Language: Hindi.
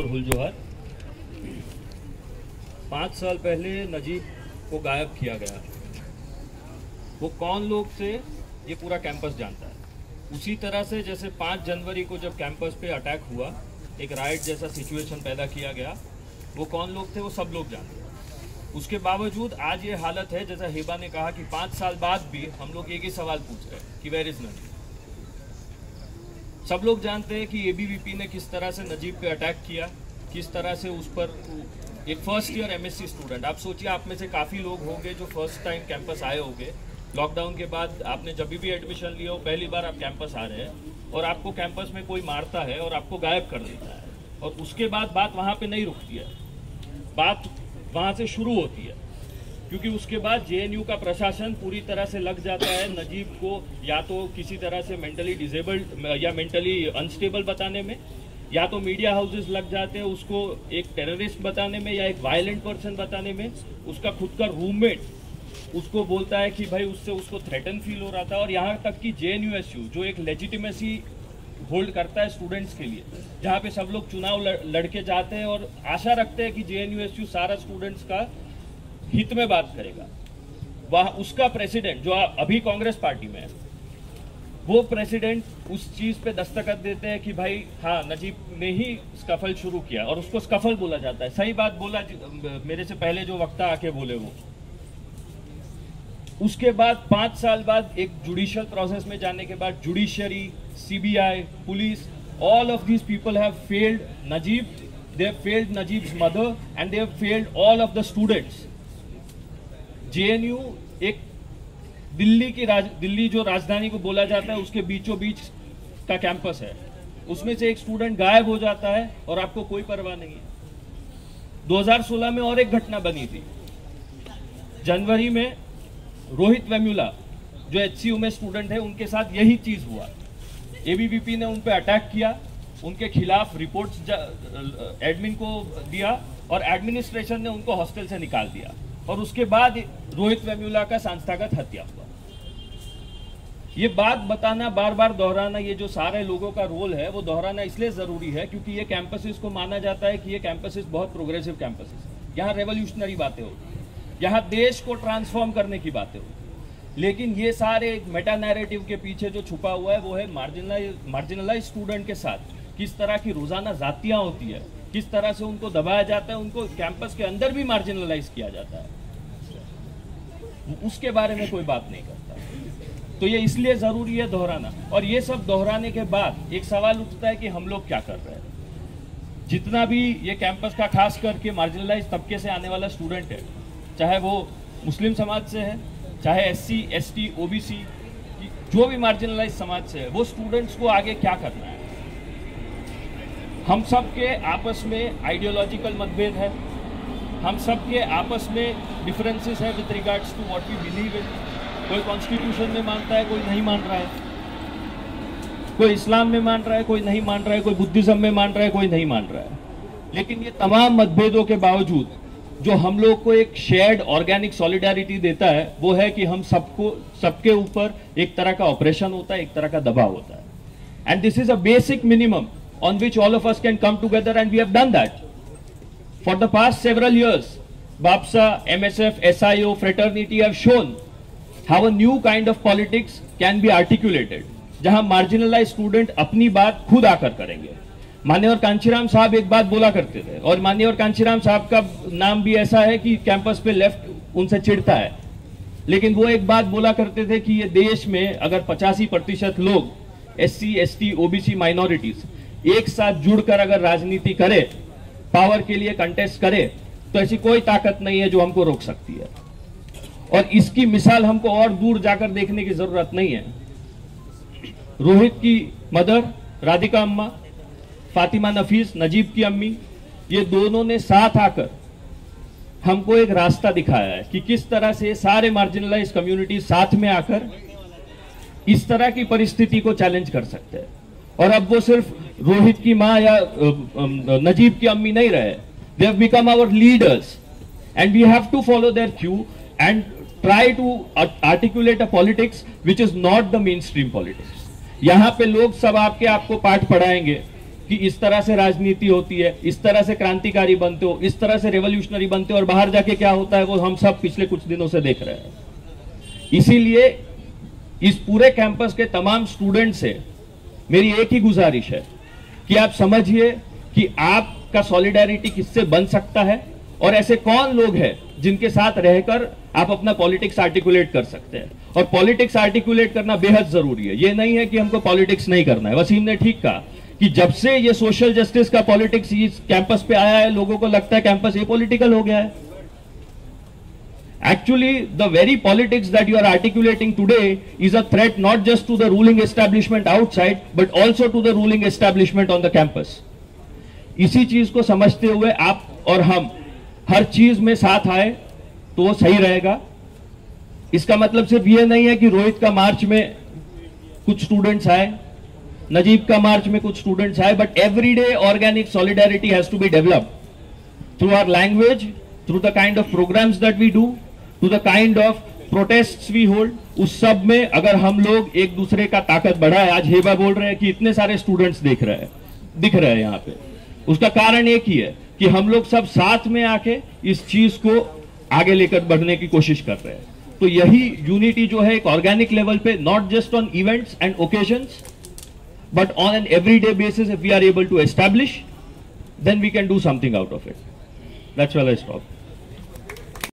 और हुल जोहर। पाँच साल पहले नजीब को गायब किया गया। वो कौन लोग थे, ये पूरा कैंपस जानता है। उसी तरह से जैसे पाँच जनवरी को जब कैंपस पे अटैक हुआ, एक राइट जैसा सिचुएशन पैदा किया गया, वो कौन लोग थे, वो सब लोग जानते हैं। उसके बावजूद आज ये हालत है, जैसा हेबा ने कहा कि पाँच साल बाद भी हम लोग एक ही सवाल पूछ रहे हैं कि वेर इज़ नजीब? सब लोग जानते हैं कि एबीवीपी ने किस तरह से नजीब पे अटैक किया, किस तरह से उस पर एक फ़र्स्ट ईयर एमएससी स्टूडेंट आप सोचिए, आप में से काफ़ी लोग होंगे जो फ़र्स्ट टाइम कैंपस आए होंगे। लॉकडाउन के बाद आपने जब भी एडमिशन लिया हो, पहली बार आप कैंपस आ रहे हैं और आपको कैंपस में कोई मारता है और आपको गायब कर देता है। और उसके बाद बात वहाँ पर नहीं रुकती है। बात वहाँ से शुरू होती है। क्योंकि उसके बाद जेएनयू का प्रशासन पूरी तरह से लग जाता है, नजीब को या तो किसी तरह से मेंटली डिजेबल्ड या मेंटली अनस्टेबल बताने में, या तो मीडिया हाउसेस लग जाते हैं उसको एक टेररिस्ट बताने में या एक वायलेंट पर्सन बताने में, उसका खुद का रूममेट उसको बोलता है कि भाई उससे उसको थ्रेटन फील हो रहा था। और यहाँ तक कि जेएनयूएसयू जो एक लेजिटिमेसी होल्ड करता है स्टूडेंट्स के लिए, जहाँ पे सब लोग चुनाव लड़के जाते हैं और आशा रखते हैं कि जे सारा स्टूडेंट्स का हित में बात करेगा। वह उसका प्रेसिडेंट जो अभी कांग्रेस पार्टी में है, वो प्रेसिडेंट उस चीज़ पे दस्तखत देते हैं कि भाई हाँ नजीब ने ही स्कफल शुरू किया और उसको स्कफल बोला जाता है। सही बात बोला मेरे से पहले जो वक्ता आके बोले वो। उसके बाद पाँच साल बाद एक जुडिशियल प्रोसेस में जाने के बाद judiciary CBI police all of these people have failed Najib failed Najib's mother and they have failed all of the students. JNU एक दिल्ली की राज, दिल्ली जो राजधानी को बोला जाता है, उसके बीचों बीच का कैंपस है। उसमें से एक स्टूडेंट गायब हो जाता है और आपको कोई परवाह नहीं है। 2016 में और एक घटना बनी थी। जनवरी में रोहित वेम्यूला जो एच में स्टूडेंट है, उनके साथ यही चीज़ हुआ। एबीवीपी ने उन पर अटैक किया, उनके खिलाफ रिपोर्ट्स एडमिन को दिया और एडमिनिस्ट्रेशन ने उनको हॉस्टल से निकाल दिया। और उसके बाद रोहित वेम्यूला का संस्थागत हत्या हुआ। ये बात बताना बार बार दोहराना, ये जो सारे लोगों का रोल है, वो दोहराना इसलिए ज़रूरी है क्योंकि ये कैंपसेस को माना जाता है कि ये कैंपसेस बहुत प्रोग्रेसिव कैंपसेस यहाँ रेवोल्यूशनरी बातें होती है। यहाँ देश को ट्रांसफॉर्म करने की बातें होती लेकिन ये सारे मेटा नैरेटिव के पीछे जो छुपा हुआ है, वो है मार्जिनलाइज मार्जिनलाइज स्टूडेंट के साथ। किस तरह की रोज़ाना जातियाँ होती है, किस तरह से उनको दबाया जाता है, उनको कैंपस के अंदर भी मार्जिनलाइज किया जाता है। उसके बारे में कोई बात नहीं करता। तो ये इसलिए ज़रूरी है दोहराना। और ये सब दोहराने के बाद एक सवाल उठता है कि हम लोग क्या कर रहे हैं। जितना भी ये कैंपस का खास करके मार्जिनलाइज तबके से आने वाला स्टूडेंट है, चाहे वो मुस्लिम समाज से है, चाहे एस सी एस टी जो भी मार्जिनलाइज समाज से है, वो स्टूडेंट्स को आगे क्या करना है? हम सब के आपस में आइडियोलॉजिकल मतभेद है। हम सब के आपस में डिफरेंसेस है with regards to what we believe in कोई कॉन्स्टिट्यूशन में मानता है, कोई नहीं मान रहा है। कोई इस्लाम में मान रहा है, कोई नहीं मान रहा है। कोई बुद्धिज्म में मान रहा है, कोई नहीं मान रहा है। लेकिन ये तमाम मतभेदों के बावजूद, जो हम लोग को एक शेयर्ड ऑर्गेनिक सॉलिडारिटी देता है, वो है कि हम सबको, सबके ऊपर एक तरह का ऑपरेशन होता है, एक तरह का दबाव होता है। And this is a basic minimum on which all of us can come together and we have done that For the past several years, BAPSA, MSF, SIO, fraternity have shown how a new kind of politics can be articulated, जहाँ मार्जिनलाइज स्टूडेंट अपनी बात खुद आकर करेंगे। मान्यवर कांचीराम साहब एक बात बोला करते थे और मान्यवर कांचीराम साहब का नाम भी ऐसा है कि कैंपस पे लेफ़्ट उनसे चिढ़ता है। लेकिन वो एक बात बोला करते थे कि ये देश में अगर पचासी प्रतिशत लोग S C S T OBC minorities एक साथ जुड़कर अगर राजनीति करे पावर के लिए कंटेस्ट करे तो ऐसी कोई ताकत नहीं है जो हमको रोक सकती है। और इसकी मिसाल हमको और दूर जाकर देखने की ज़रूरत नहीं है। रोहित की मदर, राधिका अम्मा, फातिमा नफीस, नजीब की अम्मी, ये दोनों ने साथ आकर हमको एक रास्ता दिखाया है कि किस तरह से सारे मार्जिनलाइज कम्युनिटी साथ में आकर इस तरह की परिस्थिति को चैलेंज कर सकते हैं। और अब वो सिर्फ़ रोहित की माँ या नजीब की अम्मी नहीं रहे। They have become our leaders and we have to follow their cue and try to articulate a politics which is not the mainstream politics यहाँ पे लोग सब आपके आपको पाठ पढ़ाएँगे कि इस तरह से राजनीति होती है, इस तरह से क्रांतिकारी बनते हो, इस तरह से रेवोल्यूशनरी बनते हो और बाहर जाके क्या होता है वो हम सब पिछले कुछ दिनों से देख रहे हैं। इसीलिए इस पूरे कैंपस के तमाम स्टूडेंट से मेरी एक ही गुजारिश है कि आप समझिए कि आपका सॉलिडारिटी किससे बन सकता है और ऐसे कौन लोग हैं जिनके साथ रहकर आप अपना पॉलिटिक्स आर्टिकुलेट कर सकते हैं। और पॉलिटिक्स आर्टिकुलेट करना बेहद ज़रूरी है। ये नहीं है कि हमको पॉलिटिक्स नहीं करना है। वसीम ने ठीक कहा कि जब से ये सोशल जस्टिस का पॉलिटिक्स कैंपस पे आया है, लोगों को लगता है कैंपस ये पॉलिटिकल हो गया है। Actually the very politics that you are articulating today is a threat not just to the ruling establishment outside but also to the ruling establishment on the campus इसी चीज़ को समझते हुए आप और हम, हर चीज़ में साथ आए तो वो सही रहेगा। इसका मतलब सिर्फ़ ये नहीं है कि रोहित का मार्च में कुछ स्टूडेंट्स आए, नजीब का मार्च में कुछ स्टूडेंट्स आए but every day organic solidarity has to be develop through our language through the kind of programmes that we do to the kind of protest we hold उस सब में अगर हम लोग एक दूसरे का ताकत बढ़ाए, आज हेबा बोल रहे हैं कि इतने सारे स्टूडेंट्स देख रहे हैं, दिख रहे हैं यहाँ पे। उसका कारण एक ही है कि हम लोग सब साथ में आके इस चीज़ को आगे लेकर बढ़ने की कोशिश कर रहे हैं। तो यही यूनिटी जो है एक ऑर्गेनिक लेवल पे not just on events and occasions but on an everyday basis, if we are able to establish then we can do something out of it that's well i stop.